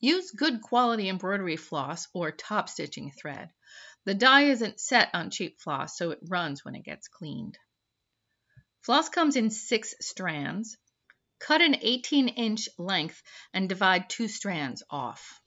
Use good quality embroidery floss or top stitching thread. The dye isn't set on cheap floss, so it runs when it gets cleaned. Floss comes in six strands. Cut an 18 inch length and divide two strands off.